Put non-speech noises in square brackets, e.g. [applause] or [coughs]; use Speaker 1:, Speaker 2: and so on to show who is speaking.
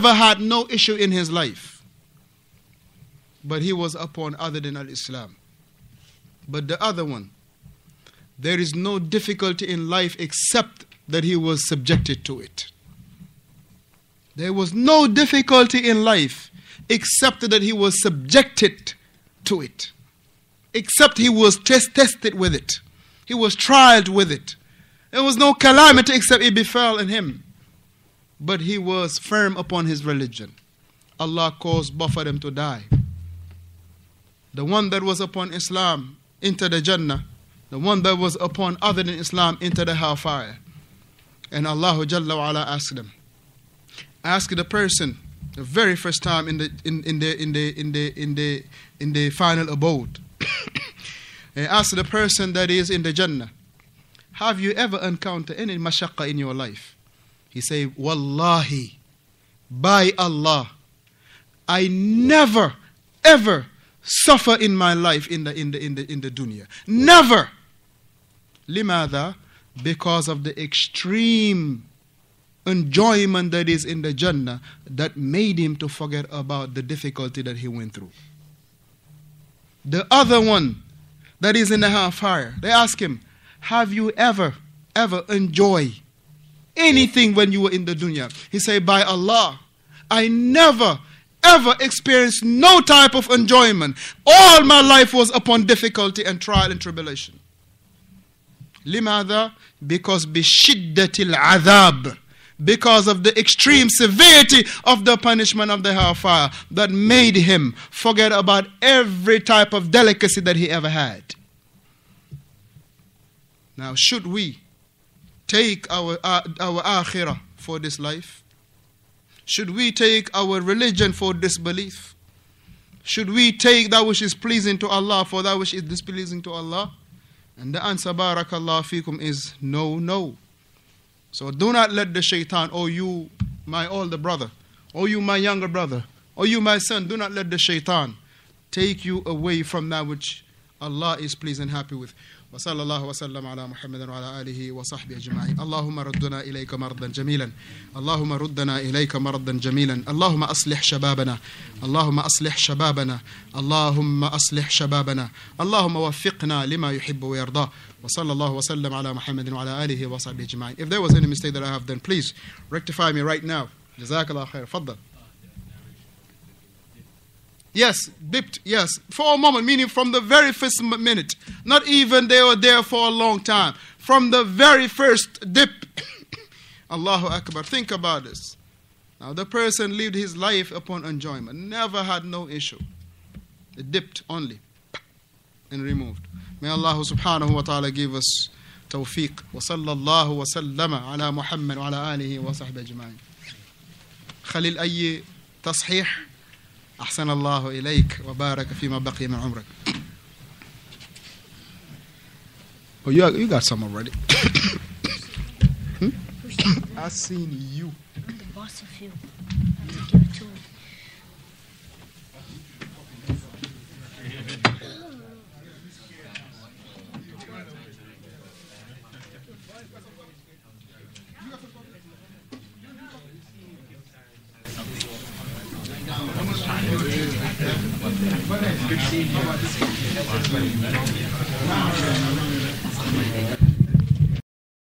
Speaker 1: never had no issue in his life. But he was upon other than Al Islam. But the other one, there is no difficulty in life except that he was subjected to it. There was no difficulty in life except that he was subjected to it. Except he was test- tested with it. He was tried with it. There was no calamity except it befell in him. But he was firm upon his religion. Allah caused both of them to die. The one that was upon Islam into the Jannah, the one that was upon other than Islam into the hellfire. And Allah Jalla wa ala asked them, ask the person the very first time in the in, in the in the in the in the in the final abode. [coughs] and ask the person that is in the Jannah, have you ever encountered any mashaqqa in your life? He say, Wallahi, by Allah, I never ever suffer in my life in the in the in the in the dunya. Never. Limada, because of the extreme enjoyment that is in the Jannah that made him to forget about the difficulty that he went through. The other one that is in the hellfire, they ask him, Have you ever, ever enjoyed anything when you were in the dunya? He said, By Allah, I never ever experienced no type of enjoyment. All my life was upon difficulty and trial and tribulation. لماذا? Because بشدة العذاب because of the extreme severity of the punishment of the hellfire that made him forget about every type of delicacy that he ever had. Now, should we take our, uh, our akhirah for this life? Should we take our religion for disbelief? Should we take that which is pleasing to Allah for that which is displeasing to Allah? And the answer, barakallah fikum, is no, no. So do not let the shaitan, oh you, my older brother, oh you, my younger brother, oh you, my son, do not let the shaitan take you away from that which Allah is pleased and happy with. وصلى الله وسلم على محمد وعلى آله وصحبه أجمعين اللهم ردنا إليك مردا جميلا اللهم ردنا إليك مردا جميلا اللهم أصلح شبابنا اللهم أصلح شبابنا اللهم أصلح شبابنا اللهم وفقنا لما يحب ويرضى وصلى الله وسلم على محمد وعلى آله وصحبه أجمعين If there was any mistake that I have done please rectify me right now جزاك الله خير فضل Yes, dipped, yes. For a moment, meaning from the very first minute. Not even they were there for a long time. From the very first dip. [coughs] Allahu Akbar. Think about this. Now, the person lived his life upon enjoyment, never had no issue. It dipped only [coughs] and removed. May Allah subhanahu wa ta'ala give us tawfiq. Wa sallallahu wa sallama ala Muhammad wa ala alihi wa sahbihi ajma'in. Khalil Ayyi, tasheeh. أحسن الله إليك وبارك فيما بقي من عمرك Oh, you, you got some already. hmm? I seen you.
Speaker 2: I'm the boss of you. I have to give it to him.